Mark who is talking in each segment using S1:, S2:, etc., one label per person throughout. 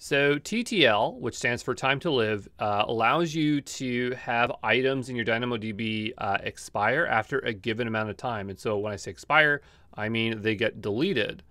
S1: So TTL, which stands for time to live, uh, allows you to have items in your DynamoDB uh, expire after a given amount of time. And so when I say expire, I mean they get deleted.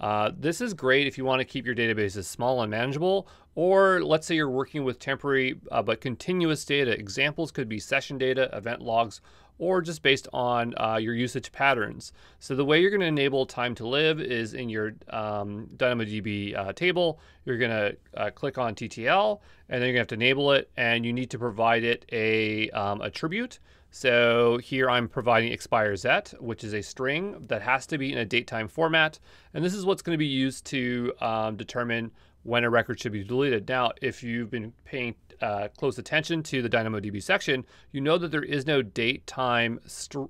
S1: Uh, this is great if you want to keep your databases small and manageable, or let's say you're working with temporary uh, but continuous data. Examples could be session data, event logs, or just based on uh, your usage patterns. So the way you're going to enable time to live is in your um, DynamoDB uh, table. You're going to uh, click on TTL, and then you're going to have to enable it, and you need to provide it a um, attribute. So here I'm providing expireZ, which is a string that has to be in a datetime format, and this is what's going to be used to um, determine when a record should be deleted. Now, if you've been paying uh, close attention to the DynamoDB section, you know that there is no date time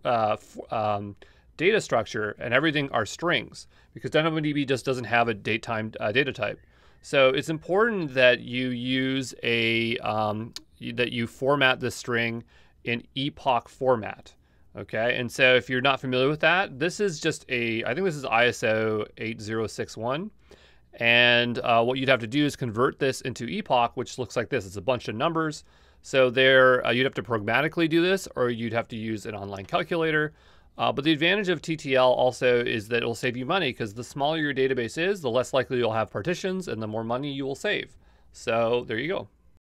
S1: uh, um, data structure and everything are strings because DynamoDB just doesn't have a date time uh, data type. So it's important that you use a um, that you format the string in epoch format. Okay, and so if you're not familiar with that, this is just a I think this is ISO 8061. And uh, what you'd have to do is convert this into epoch, which looks like this. It's a bunch of numbers. So there, uh, you'd have to programmatically do this, or you'd have to use an online calculator. Uh, but the advantage of TTL also is that it'll save you money because the smaller your database is, the less likely you'll have partitions and the more money you will save. So there you go.